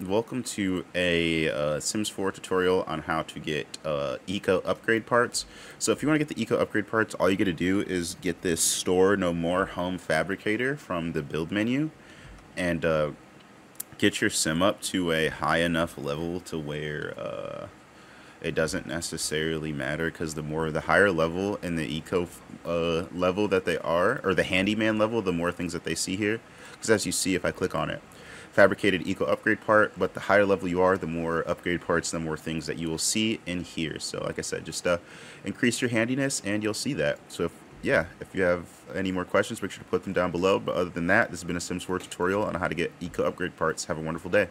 Welcome to a uh, Sims 4 tutorial on how to get uh, eco upgrade parts. So if you want to get the eco upgrade parts, all you got to do is get this Storr-No-More home fabricator from the build menu and uh, get your sim up to a high enough level to where uh, it doesn't necessarily matter because the more the higher level in the eco uh, level that they are or the handyman level the more things that they see here because as you see if I click on it fabricated eco upgrade part, but the higher level you are, the more upgrade parts, the more things that you will see in here. So like I said, just uh, increase your handiness and you'll see that. So if, yeah, if you have any more questions, make sure to put them down below. But other than that, this has been a Sims 4 tutorial on how to get eco upgrade parts. Have a wonderful day.